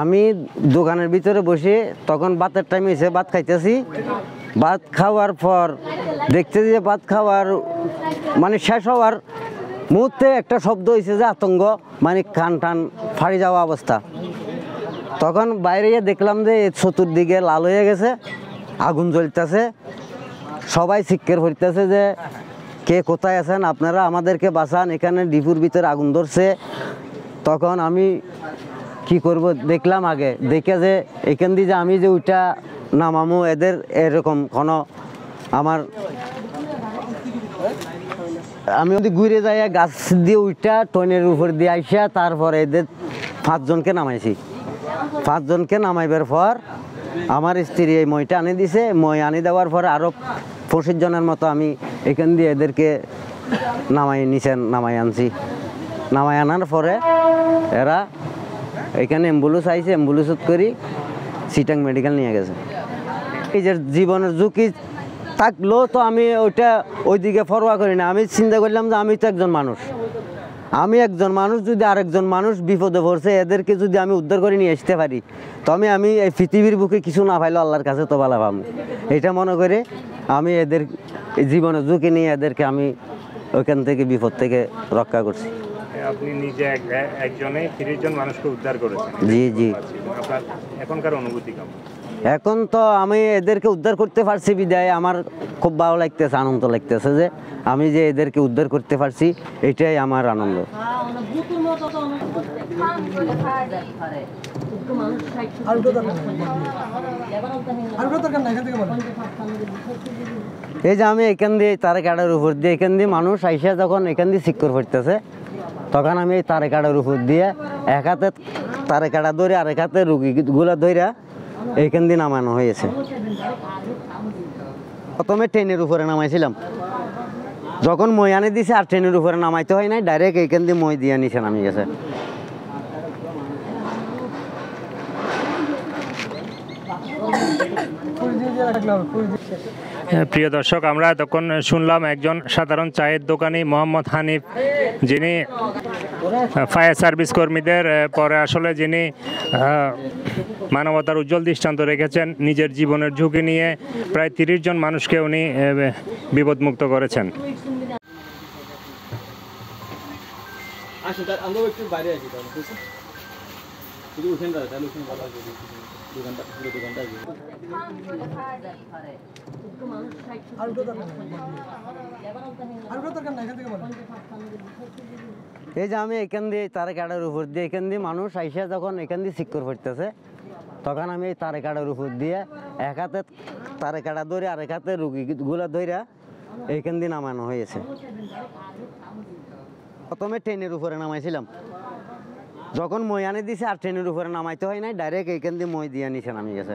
আমি দোকানের ভিতরে বসে তখন ভাতের টাইম এসে ভাত খাইতেছি। ভাত খাওয়ার পর দেখতে যে ভাত খাওয়ার মানে শেষ হওয়ার মুহূর্তে একটা শব্দ হয়েছে যে আতঙ্ক মানে কান টান ফাড়ি যাওয়া অবস্থা। তখন বাইরে গিয়ে দেখলাম যে চতুর্দিকে লাল হয়ে গেছে, আগুন জ্বলতেছে। সবাই শিক্ষের হইতেছে যে কে কোথায় আছেন? আপনারা আমাদেরকে বাঁচান, এখানে ডিপুর ভিতরে আগুন ধরছে। তখন আমি কি করব দেখলাম আগে। দেখে যে এখান দিয়ে যে আমি যে ওইটা নামামো, এদের এরকম কোনো আমার আমি যদি ঘুরে যাই, গাছ দিয়ে উইটা টনের উপর দিয়ে আইসা তারপরে এদের পাঁচজনকে নামাইছি। পাঁচজনকে নামাইবার পর আমার স্ত্রী এই মইটা আনি দিছে। মই আনি দেওয়ার পর আরও পঁচিশ জনের মতো আমি এখান দিয়ে এদেরকে নামাই নিচে নামাই আনছি। নামাই আনার পরে এরা এখানে অ্যাম্বুলেন্স আইছে অ্যাম্বুলেন্সত করি সিটাং মেডিকেল নিয়ে গেছে। যে জীবনের ঝুঁকি থাকলেও তো আমি ওইটা ওইদিকে ফরওয়া করি না। আমি চিন্তা করলাম যে আমি তো একজন মানুষ। আমি একজন মানুষ, যদি আরেকজন মানুষ বিপদে পড়ছে, এদেরকে যদি আমি উদ্ধার করে নিয়ে আসতে পারি তো আমি এই পৃথিবীর বুকে কিছু না পাইলেও আল্লাহর কাছে তো ভালো পাবো। এটা মনে করে আমি এদের জীবনের ঝুঁকি নিয়ে এদেরকে আমি ওইখান থেকে বিপদ থেকে রক্ষা করছি। আপনি নিজে এক- এক- একজনে তিরিশ জন মানুষকে উদ্ধার করেছেন। জি জি। আপনার এখনকার অনুভূতি কেমন? এখন তো আমি এদেরকে উদ্ধার করতে পারছি বিদায়। আমার খুব ভালো লাগতেছে আনন্দ লাগতেছে যে আমি যে এদেরকে উদ্ধার করতে পারছি এটাই আমার আনন্দ। এই যে আমি এখান দিয়ে তারে কাটার উপর দিয়ে এখান দিয়ে মানুষ আইসা যখন এখান দিয়ে সিক্কর পড়তেছে তখন আমি এই তারে কাটার উপর দিয়ে এক হাতে তারে কাটা ধরে আর এক হাতে রুগীগুলা ধরে এইখান দিয়ে নামানো হয়েছে। প্রথমে ট্রেনের উপরে নামাইছিলাম। যখন মই আনে দিছে আর ট্রেনের উপরে নামাইতে হয় নাই, ডাইরেক্ট এইখান দিয়ে মই দিয়ে নিছে নামি গেছে। প্রিয় দর্শক, আমরা তখন শুনলাম একজন সাধারণ চায়ের দোকানি, মোহাম্মদ হানিফ, যিনি ফায়ার সার্ভিস কর্মীদের পরে আসলে যিনি মানবতার উজ্জ্বল দৃষ্টান্ত রেখেছেন, নিজের জীবনের ঝুঁকি নিয়ে প্রায় তিরিশ জন মানুষকে উনি বিপদমুক্ত করেছেন। আসুন, তার আমরাও একটু বাইরে আছি তাহলে শুধু দাদা তাহলে আসবে দোকানটা পুরো দোকানটা আসবে এই যে আমি এখান দিয়ে তারে কাটার উপর দিয়ে এখান দিয়ে মানুষ আইসা যখন এখান দিয়ে সিক্কর পড়তেছে, তখন আমি এই তারে কাটার উপর দিয়ে এক হাতে তারে কাটা ধরে আর এক হাতে রুগীগুলা ধরে এখান দিয়ে নামানো হয়েছে। প্রথমে ট্রেনের উপরে নামাইছিলাম। যখন মই আনে দিছে আর ট্রেনের উপরে নামাইতে হয় নাই ডাইরেক্ট এইখান দিয়ে মই দিয়ে নিছে নামি গেছে।